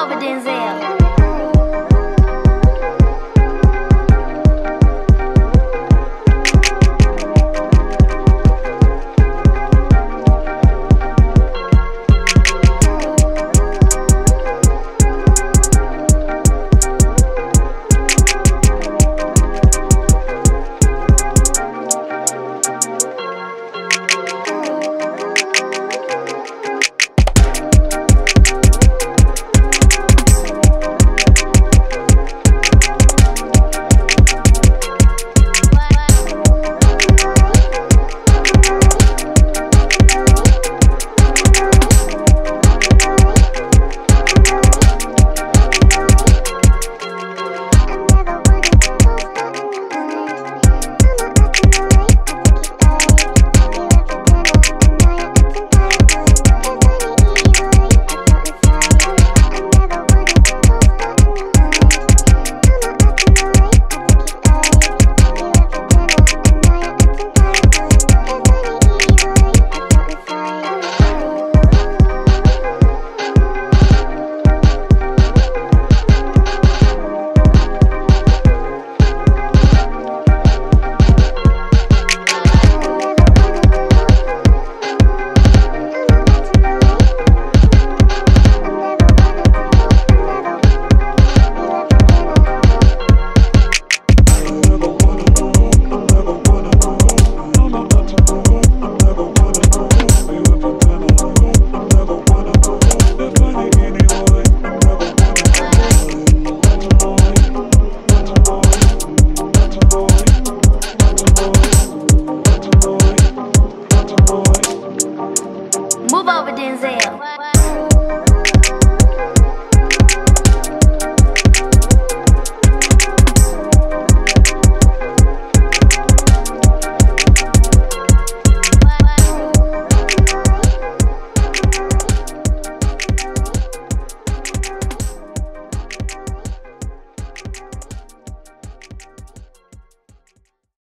Over Denzel.